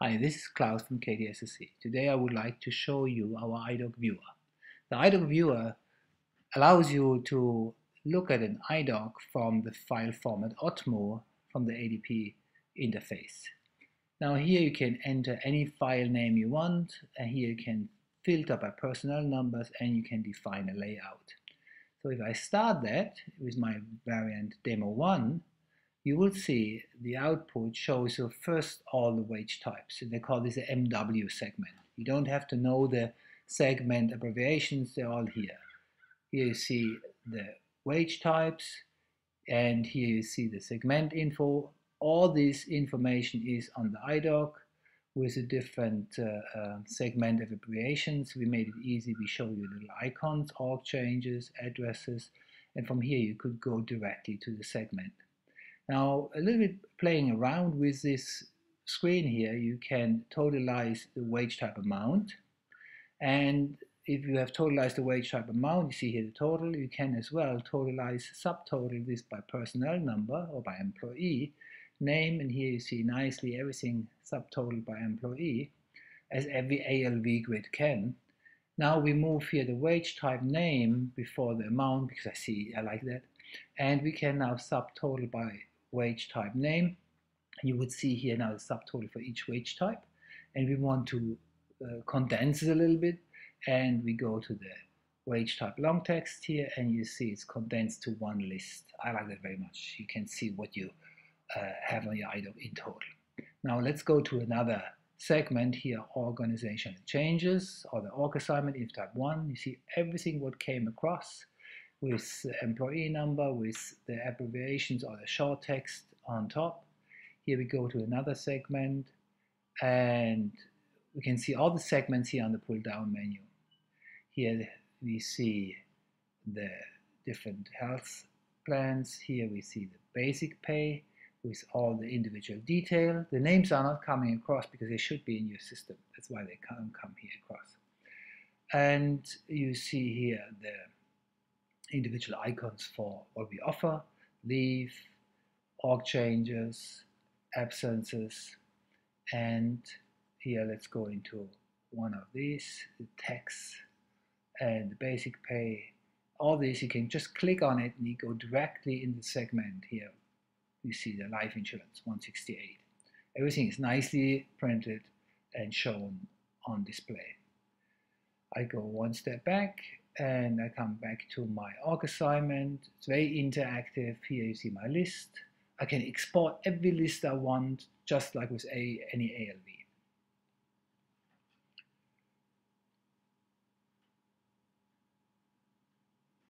Hi, this is Klaus from KDSSC. Today I would like to show you our iDoc viewer. The iDoc viewer allows you to look at an iDoc from the file format OTMO from the ADP interface. Now here you can enter any file name you want and here you can filter by personnel numbers and you can define a layout. So if I start that with my variant demo 1 you will see the output shows you first all the wage types. They call this the MW segment. You don't have to know the segment abbreviations, they're all here. Here you see the wage types, and here you see the segment info. All this information is on the iDoc with a different uh, uh, segment of abbreviations. We made it easy. We show you little icons, org changes, addresses, and from here you could go directly to the segment. Now, a little bit playing around with this screen here, you can totalize the wage type amount. And if you have totalized the wage type amount, you see here the total, you can as well totalize, subtotal this by personnel number or by employee name. And here you see nicely everything subtotal by employee as every ALV grid can. Now we move here the wage type name before the amount because I see I like that. And we can now subtotal by wage type name. You would see here now the subtotal for each wage type. And we want to uh, condense it a little bit. And we go to the wage type long text here and you see it's condensed to one list. I like that very much. You can see what you uh, have on your item in total. Now let's go to another segment here, organization changes or the org assignment infotype 1. You see everything what came across with the employee number, with the abbreviations or the short text on top. Here we go to another segment and we can see all the segments here on the pull down menu. Here we see the different health plans. Here we see the basic pay with all the individual detail. The names are not coming across because they should be in your system. That's why they can't come here across. And you see here the individual icons for what we offer, leave, org changes, absences, and here let's go into one of these, the text and the basic pay. All these you can just click on it and you go directly in the segment here. You see the life insurance 168. Everything is nicely printed and shown on display. I go one step back and I come back to my org assignment. It's very interactive. Here you see my list. I can export every list I want, just like with a, any ALV.